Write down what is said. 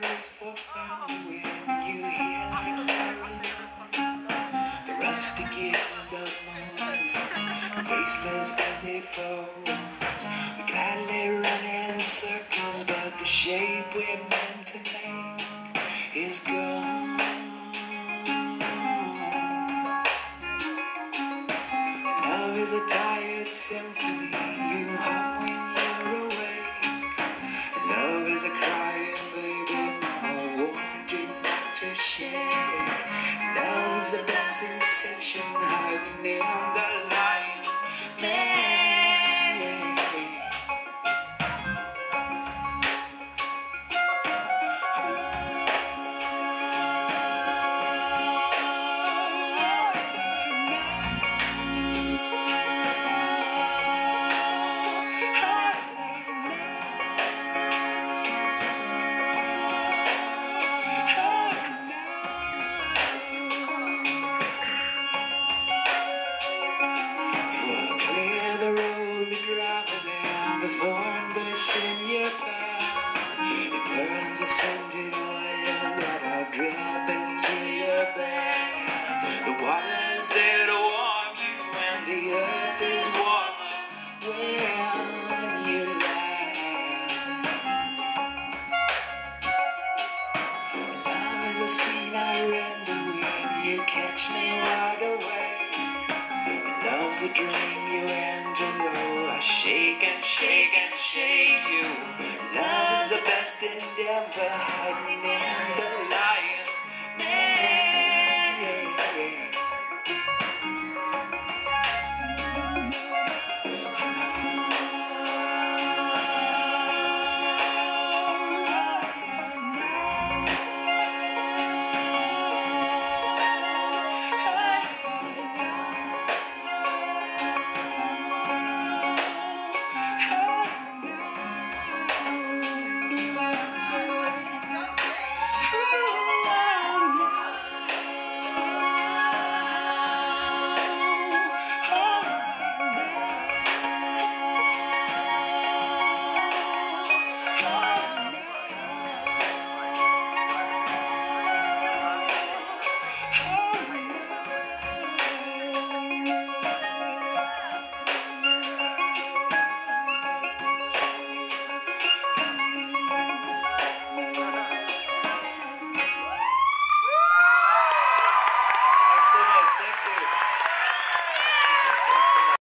for family when you hear The rusty gears of faceless as. We gladly run in circles, but the shape we're meant to make is gone. Love is a tired symphony hiding scented oil that I'll drip into your bed. The water's there to warm you, and the earth is warmer when you land. Love is a scene I render when you catch me wide awake. Love's a dream you enter though I shake and shake and shake the best in the light. Thank you.